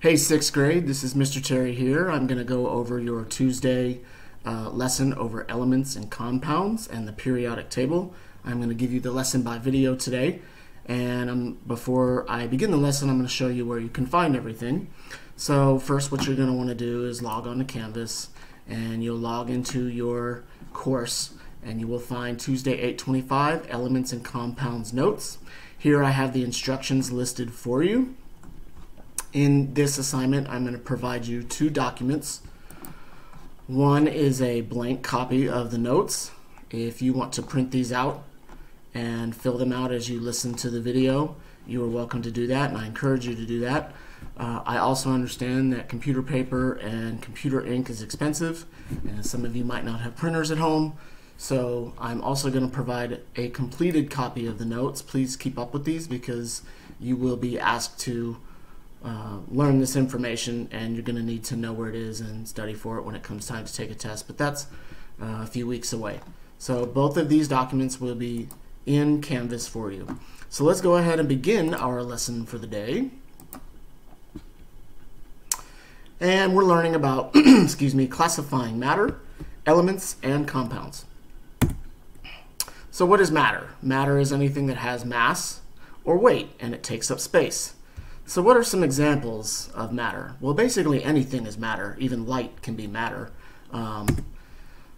Hey, sixth grade, this is Mr. Terry here. I'm going to go over your Tuesday uh, lesson over elements and compounds and the periodic table. I'm going to give you the lesson by video today. And um, before I begin the lesson, I'm going to show you where you can find everything. So first, what you're going to want to do is log on to Canvas, and you'll log into your course, and you will find Tuesday 825 Elements and Compounds Notes. Here I have the instructions listed for you. In this assignment, I'm going to provide you two documents. One is a blank copy of the notes. If you want to print these out and fill them out as you listen to the video, you are welcome to do that, and I encourage you to do that. Uh, I also understand that computer paper and computer ink is expensive, and some of you might not have printers at home. So I'm also going to provide a completed copy of the notes. Please keep up with these because you will be asked to uh, learn this information and you're going to need to know where it is and study for it when it comes time to take a test. But that's uh, a few weeks away. So both of these documents will be in Canvas for you. So let's go ahead and begin our lesson for the day. And we're learning about, excuse me, classifying matter, elements, and compounds. So what is matter? Matter is anything that has mass or weight and it takes up space. So what are some examples of matter? Well, basically anything is matter. Even light can be matter. Um,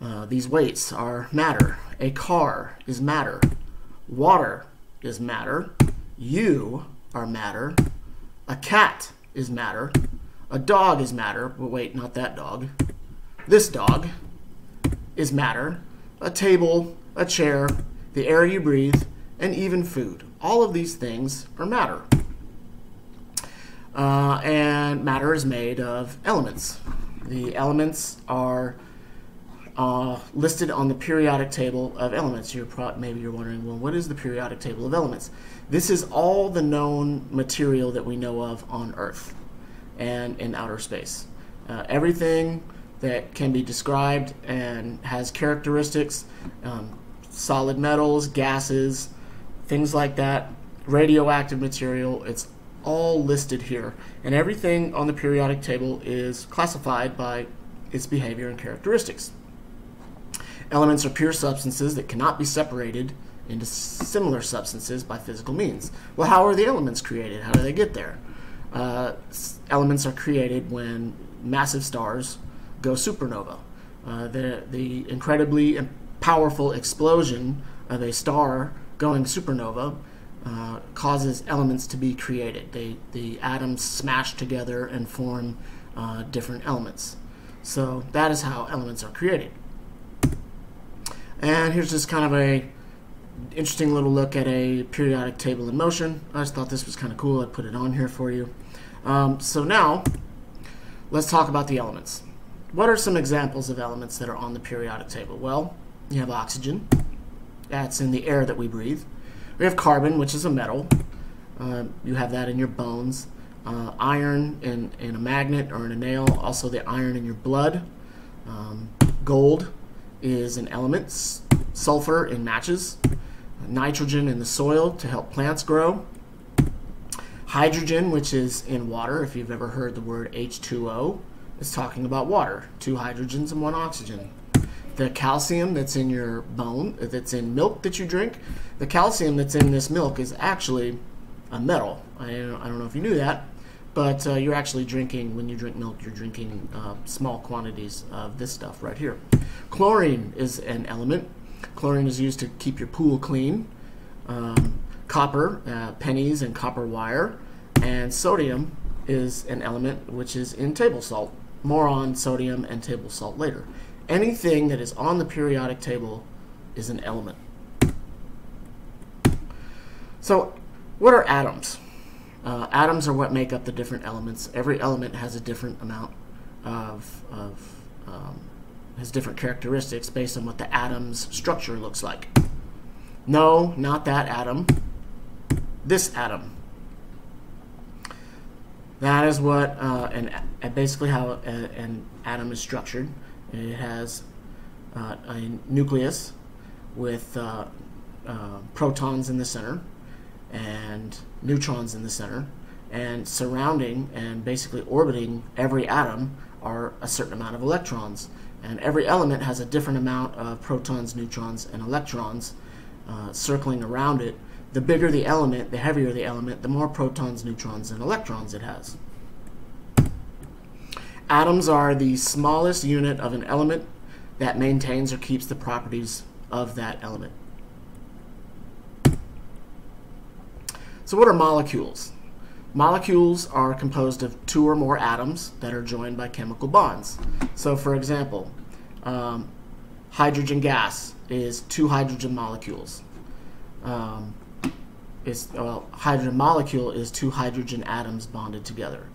uh, these weights are matter. A car is matter. Water is matter. You are matter. A cat is matter. A dog is matter. But wait, not that dog. This dog is matter. A table, a chair, the air you breathe, and even food. All of these things are matter. Uh, and matter is made of elements. The elements are uh, listed on the periodic table of elements. You're maybe you're wondering, well, what is the periodic table of elements? This is all the known material that we know of on Earth and in outer space. Uh, everything that can be described and has characteristics, um, solid metals, gases, things like that, radioactive material, it's all listed here. And everything on the periodic table is classified by its behavior and characteristics. Elements are pure substances that cannot be separated into similar substances by physical means. Well, how are the elements created? How do they get there? Uh, elements are created when massive stars go supernova. Uh, the, the incredibly powerful explosion of a star going supernova uh, causes elements to be created. They, the atoms smash together and form uh, different elements. So that is how elements are created. And here's just kind of a interesting little look at a periodic table in motion. I just thought this was kind of cool. I put it on here for you. Um, so now, let's talk about the elements. What are some examples of elements that are on the periodic table? Well, you have oxygen. That's in the air that we breathe. We have carbon, which is a metal. Uh, you have that in your bones. Uh, iron in, in a magnet or in a nail. Also the iron in your blood. Um, gold is an element. Sulfur in matches. Nitrogen in the soil to help plants grow. Hydrogen, which is in water. If you've ever heard the word H2O, is talking about water. Two hydrogens and one oxygen the calcium that's in your bone, that's in milk that you drink, the calcium that's in this milk is actually a metal. I don't, I don't know if you knew that, but uh, you're actually drinking, when you drink milk, you're drinking uh, small quantities of this stuff right here. Chlorine is an element. Chlorine is used to keep your pool clean. Um, copper, uh, pennies and copper wire. And sodium is an element which is in table salt. More on sodium and table salt later anything that is on the periodic table is an element. So what are atoms? Uh, atoms are what make up the different elements. Every element has a different amount of, of um, has different characteristics based on what the atom's structure looks like. No, not that atom. This atom. That is what, uh, an, basically how a, an atom is structured. It has uh, a nucleus with uh, uh, protons in the center and neutrons in the center and surrounding and basically orbiting every atom are a certain amount of electrons. And every element has a different amount of protons, neutrons, and electrons uh, circling around it. The bigger the element, the heavier the element, the more protons, neutrons, and electrons it has. Atoms are the smallest unit of an element that maintains or keeps the properties of that element. So what are molecules? Molecules are composed of two or more atoms that are joined by chemical bonds. So for example, um, hydrogen gas is two hydrogen molecules. Um, well, hydrogen molecule is two hydrogen atoms bonded together.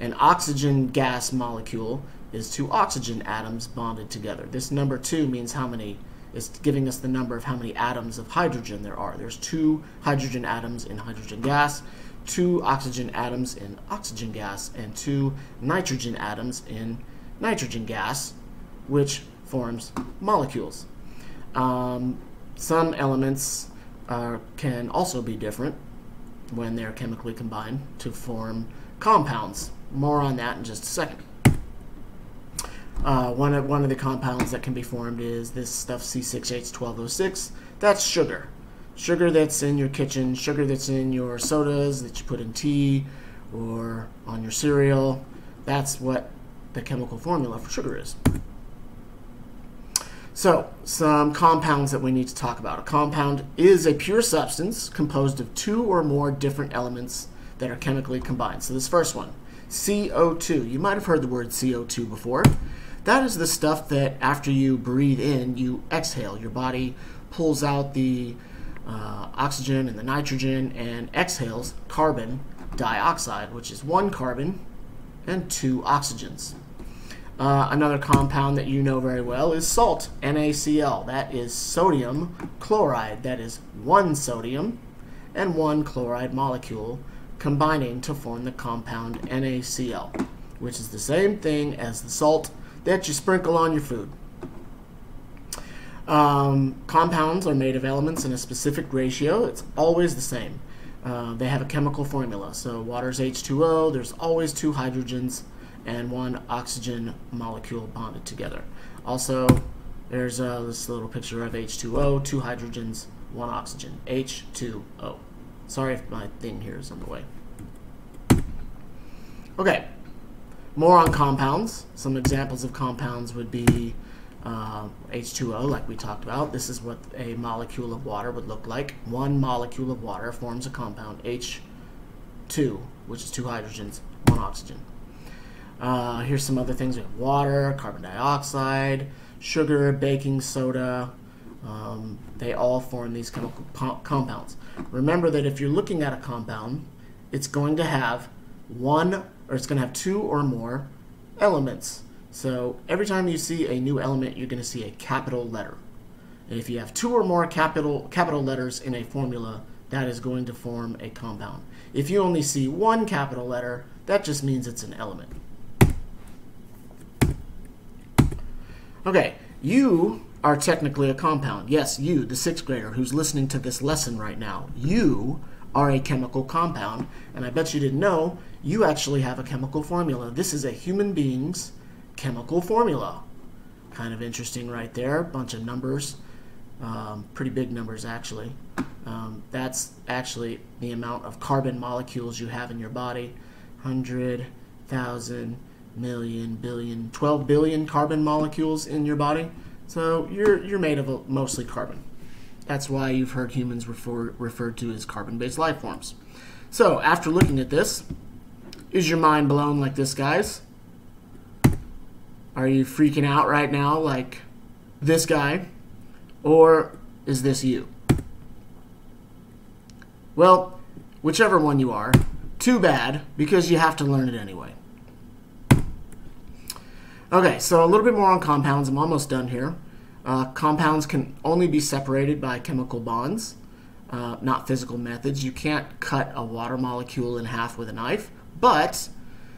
An oxygen gas molecule is two oxygen atoms bonded together. This number two means how many, is giving us the number of how many atoms of hydrogen there are. There's two hydrogen atoms in hydrogen gas, two oxygen atoms in oxygen gas, and two nitrogen atoms in nitrogen gas, which forms molecules. Um, some elements uh, can also be different when they're chemically combined to form compounds. More on that in just a second. Uh, one, of, one of the compounds that can be formed is this stuff C6H12O6. That's sugar. Sugar that's in your kitchen, sugar that's in your sodas that you put in tea or on your cereal. That's what the chemical formula for sugar is. So, some compounds that we need to talk about. A compound is a pure substance composed of two or more different elements that are chemically combined. So, this first one, CO2. You might have heard the word CO2 before. That is the stuff that after you breathe in, you exhale. Your body pulls out the uh, oxygen and the nitrogen and exhales carbon dioxide, which is one carbon and two oxygens. Uh, another compound that you know very well is salt, NaCl. That is sodium chloride. That is one sodium and one chloride molecule combining to form the compound NaCl, which is the same thing as the salt that you sprinkle on your food. Um, compounds are made of elements in a specific ratio. It's always the same. Uh, they have a chemical formula. So water's H2O, there's always two hydrogens and one oxygen molecule bonded together. Also, there's uh, this little picture of H2O, two hydrogens, one oxygen, H2O. Sorry if my thing here is in the way. Okay, more on compounds. Some examples of compounds would be uh, H2O, like we talked about. This is what a molecule of water would look like. One molecule of water forms a compound, H2, which is two hydrogens, one oxygen. Uh, here's some other things. We have water, carbon dioxide, sugar, baking soda. Um, they all form these chemical compounds. Remember that if you're looking at a compound, it's going to have one or it's going to have two or more elements. So every time you see a new element, you're going to see a capital letter. And if you have two or more capital, capital letters in a formula, that is going to form a compound. If you only see one capital letter, that just means it's an element. Okay, you are technically a compound. Yes, you, the sixth grader who's listening to this lesson right now, you are a chemical compound. And I bet you didn't know, you actually have a chemical formula. This is a human being's chemical formula. Kind of interesting right there. Bunch of numbers. Um, pretty big numbers, actually. Um, that's actually the amount of carbon molecules you have in your body. 100,000 million, billion, 12 billion carbon molecules in your body. So you're, you're made of mostly carbon. That's why you've heard humans refer, referred to as carbon-based life forms. So after looking at this, is your mind blown like this, guys? Are you freaking out right now like this guy? Or is this you? Well, whichever one you are, too bad, because you have to learn it anyway. Okay, so a little bit more on compounds. I'm almost done here. Uh, compounds can only be separated by chemical bonds, uh, not physical methods. You can't cut a water molecule in half with a knife, but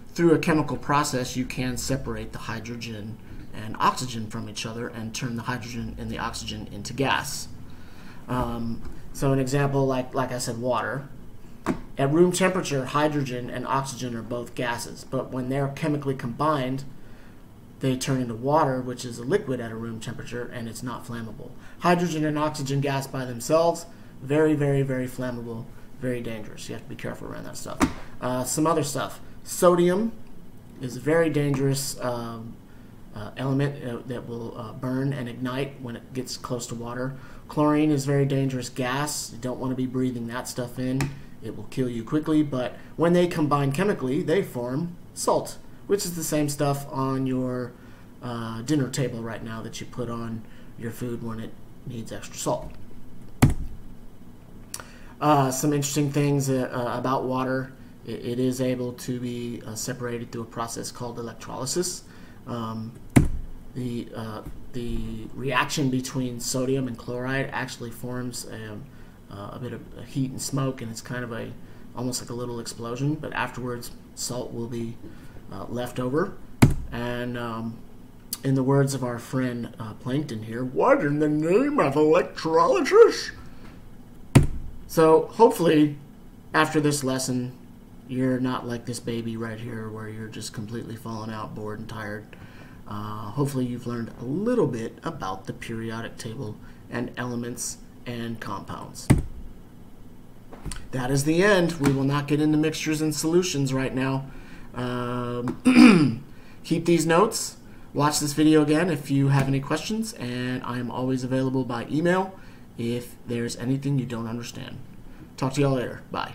through a chemical process, you can separate the hydrogen and oxygen from each other and turn the hydrogen and the oxygen into gas. Um, so an example, like like I said, water. At room temperature, hydrogen and oxygen are both gases, but when they're chemically combined, they turn into water, which is a liquid at a room temperature, and it's not flammable. Hydrogen and oxygen gas by themselves, very, very, very flammable, very dangerous. You have to be careful around that stuff. Uh, some other stuff. Sodium is a very dangerous um, uh, element uh, that will uh, burn and ignite when it gets close to water. Chlorine is very dangerous gas. You don't want to be breathing that stuff in. It will kill you quickly, but when they combine chemically, they form salt, which is the same stuff on your uh, dinner table right now that you put on your food when it needs extra salt. Uh, some interesting things uh, uh, about water. It, it is able to be uh, separated through a process called electrolysis. Um, the, uh, the reaction between sodium and chloride actually forms a, uh, a bit of heat and smoke, and it's kind of a almost like a little explosion. But afterwards, salt will be left over, and um, in the words of our friend Plankton here, what in the name of electrolysis? So hopefully, after this lesson, you're not like this baby right here where you're just completely falling out, bored, and tired. Uh, hopefully, you've learned a little bit about the periodic table and elements and compounds. That is the end. We will not get into mixtures and solutions right now. Um, keep these notes. Watch this video again if you have any questions, and I am always available by email if there's anything you don't understand. Talk to y'all later. Bye.